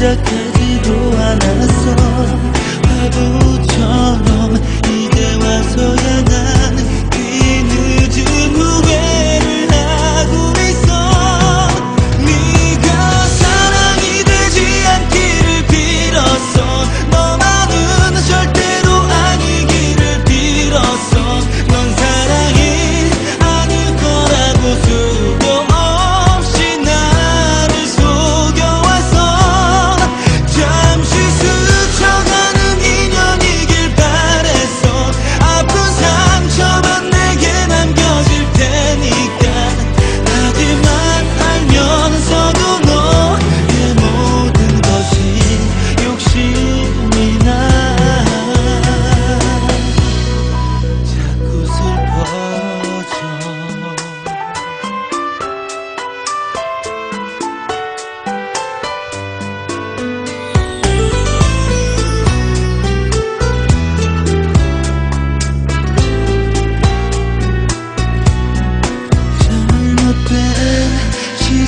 的可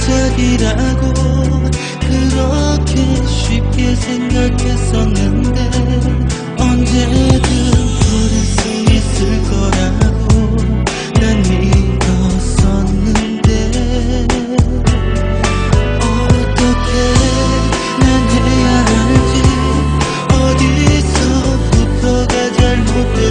시작이라고 그렇게 쉽게 생각했었는데 언제든 부를 수 있을 거라고 난 믿었었는데 어떻게 난 해야 할지 어디서부터가 잘못됐